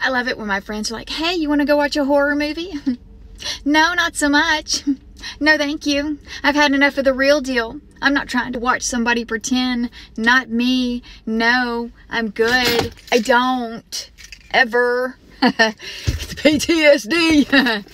I love it when my friends are like, hey, you want to go watch a horror movie? no, not so much. No, thank you. I've had enough of the real deal. I'm not trying to watch somebody pretend. Not me. No, I'm good. I don't. Ever. it's PTSD.